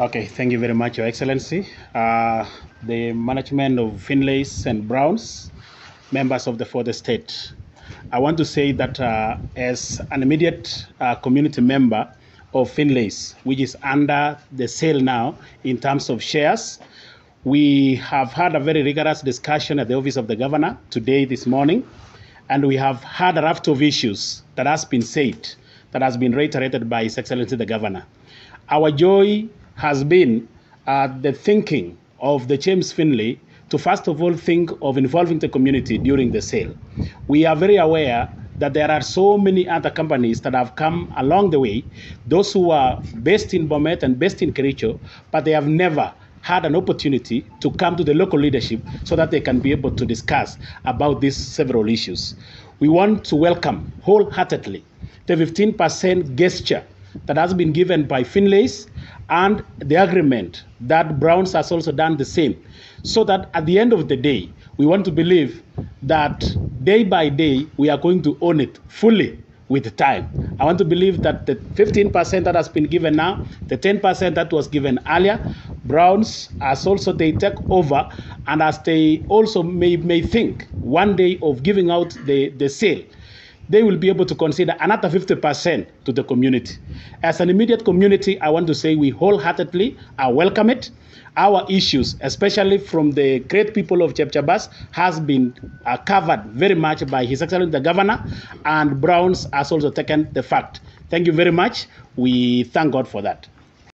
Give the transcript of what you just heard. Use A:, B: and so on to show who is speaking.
A: Okay, thank you very much, Your Excellency. Uh, the management of Finlays and Browns, members of the fourth estate. I want to say that uh, as an immediate uh, community member of Finlays, which is under the sale now in terms of shares, we have had a very rigorous discussion at the office of the governor today, this morning, and we have had a raft of issues that has been said, that has been reiterated by His Excellency the governor. Our joy has been uh, the thinking of the James Finlay to first of all think of involving the community during the sale. We are very aware that there are so many other companies that have come along the way, those who are based in Bomet and based in Kericho, but they have never had an opportunity to come to the local leadership so that they can be able to discuss about these several issues. We want to welcome wholeheartedly the 15% gesture that has been given by Finlays and the agreement that Browns has also done the same. So that at the end of the day, we want to believe that day by day we are going to own it fully with time. I want to believe that the 15% that has been given now, the 10% that was given earlier, Browns as also they take over and as they also may, may think one day of giving out the, the sale they will be able to consider another 50% to the community. As an immediate community, I want to say we wholeheartedly uh, welcome it. Our issues, especially from the great people of Chepchabas, has been uh, covered very much by His Excellency the Governor, and Browns has also taken the fact. Thank you very much. We thank God for that.